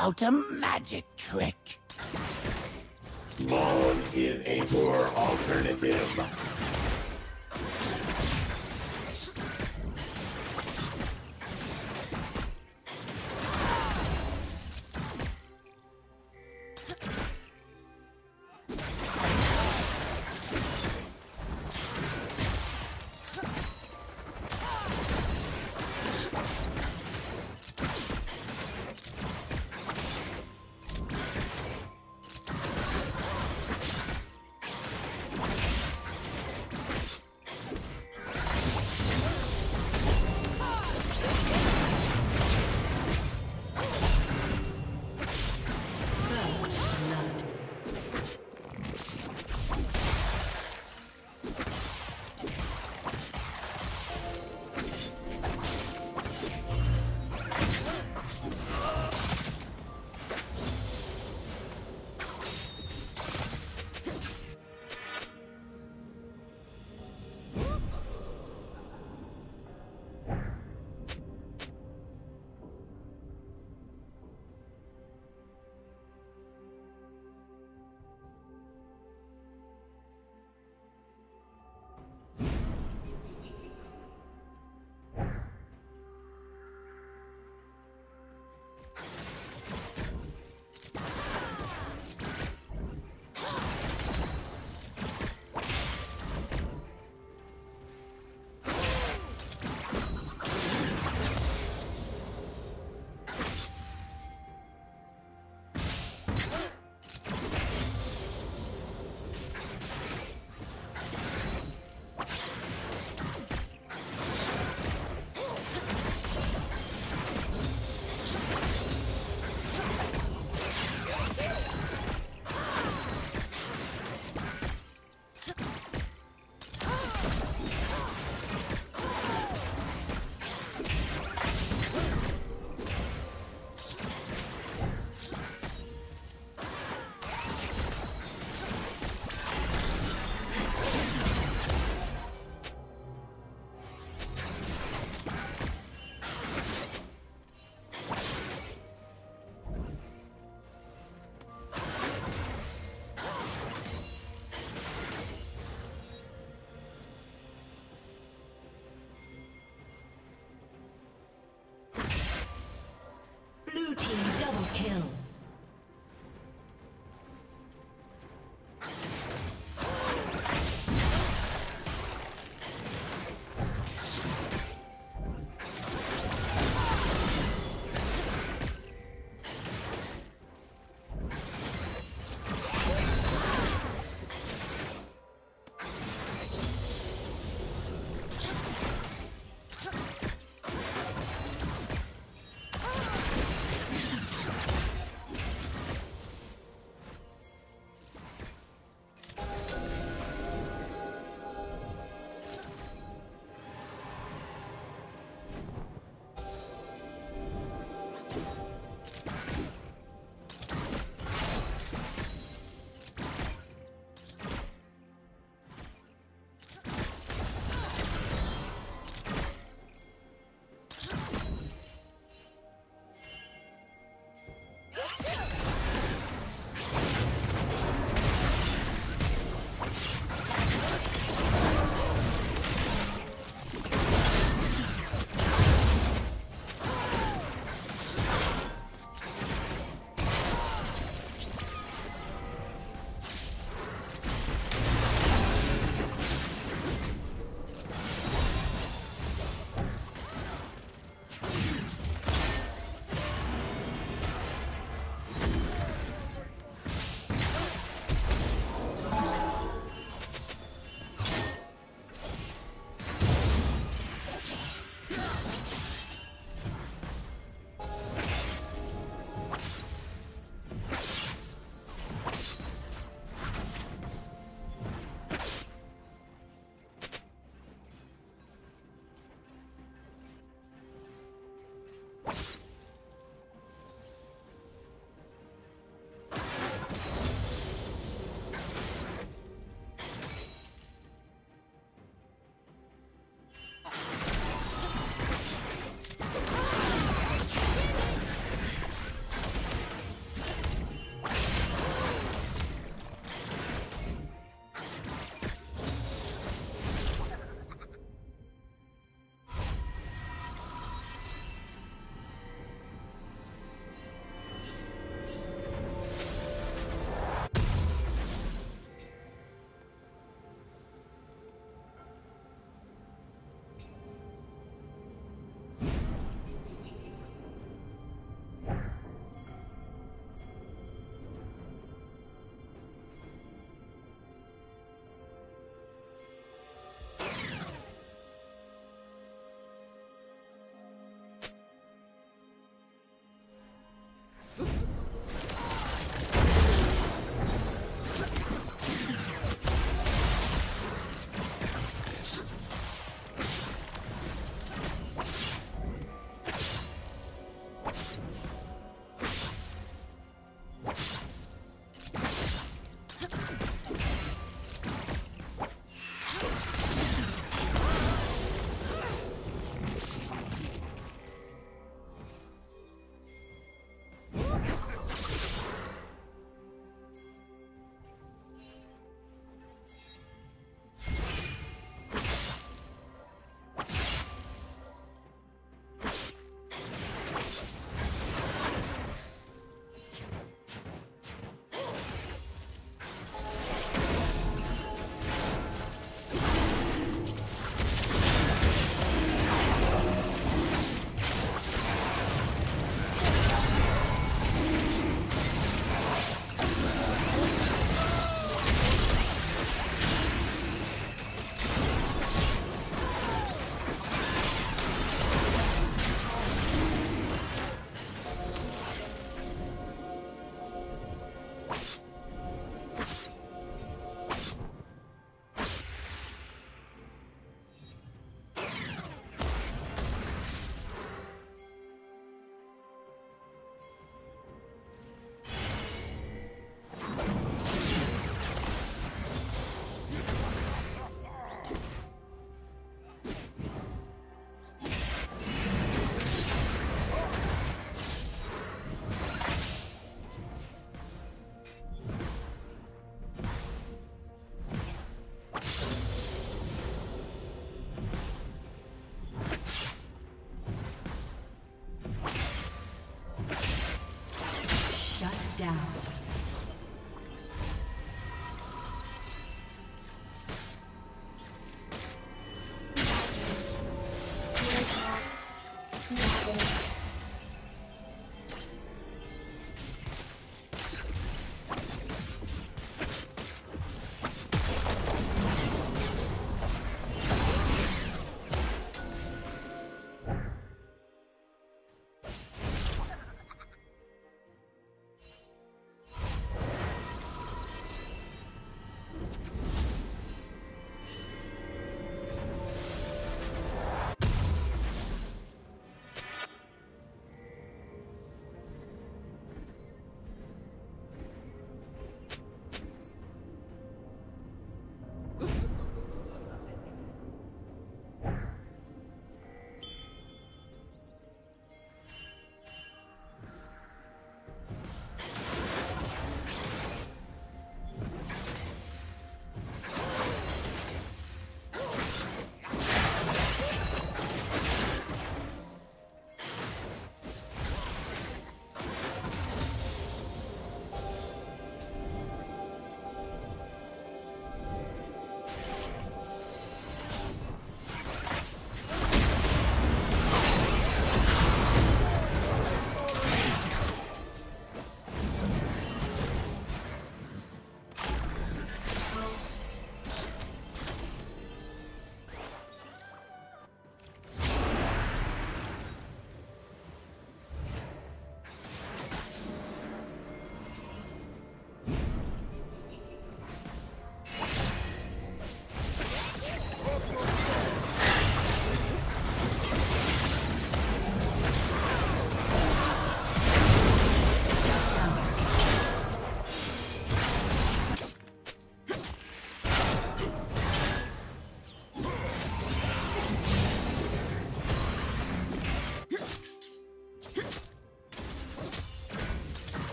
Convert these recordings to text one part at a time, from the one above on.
out a magic trick. Long is a poor alternative.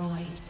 Destroyed.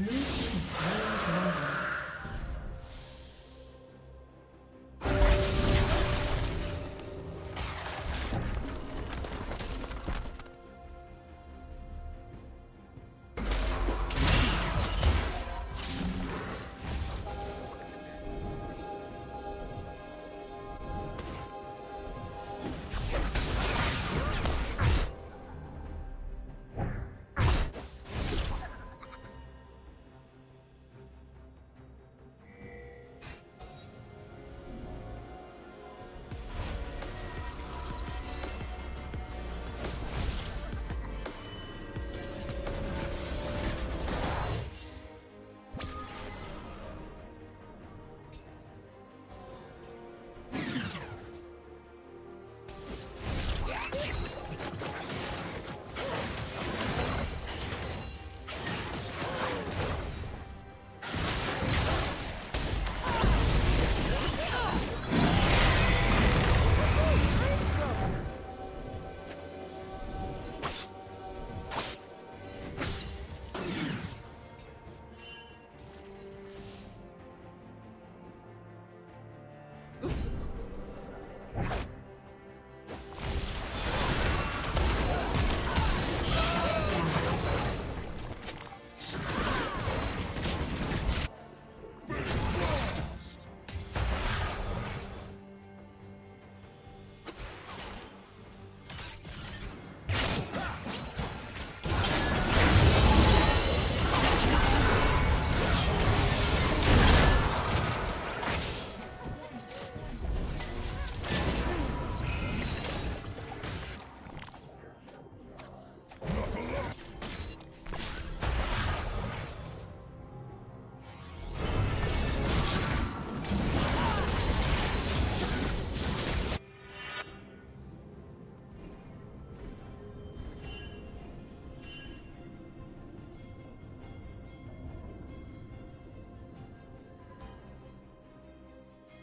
Blue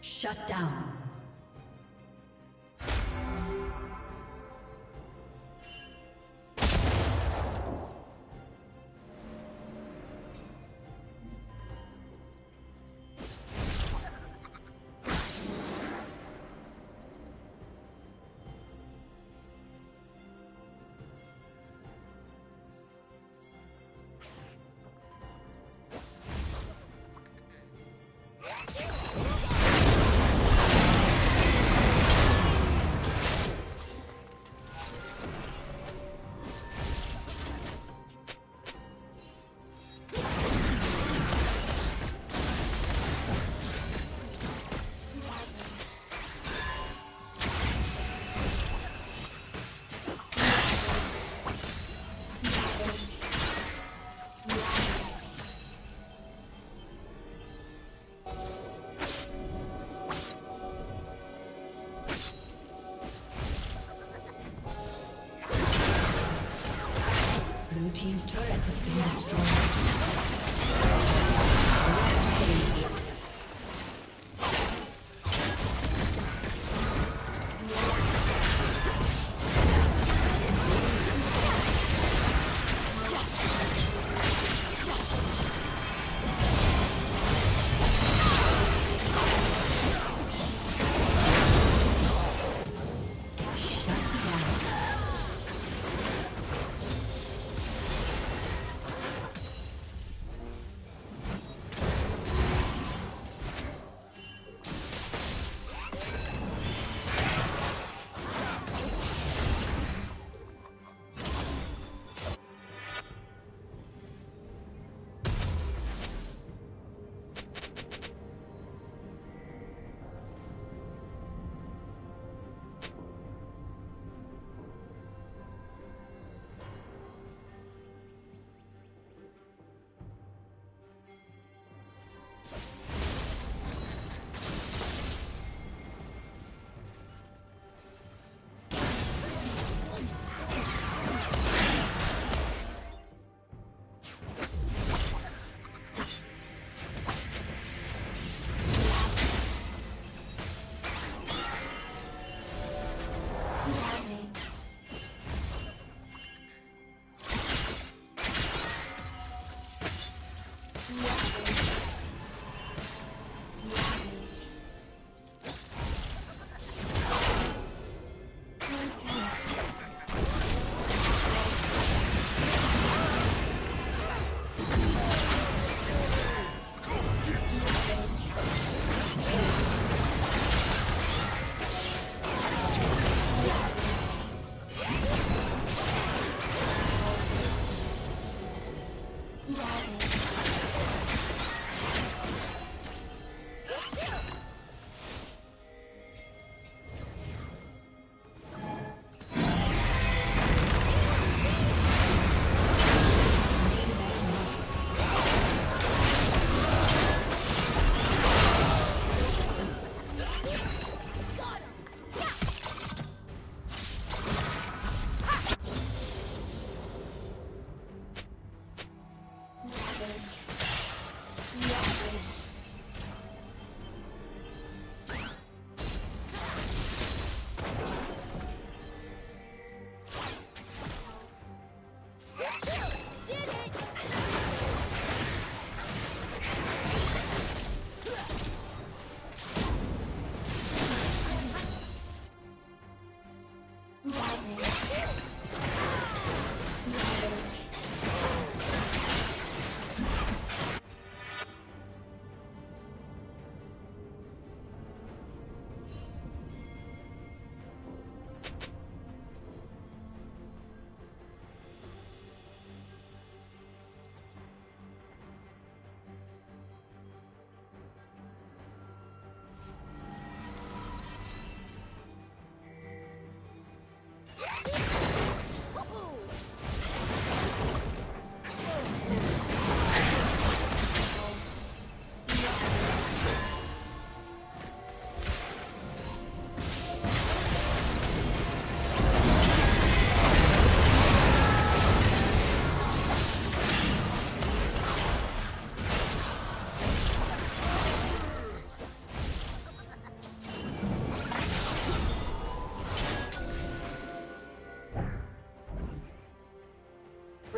Shut down. has been destroyed.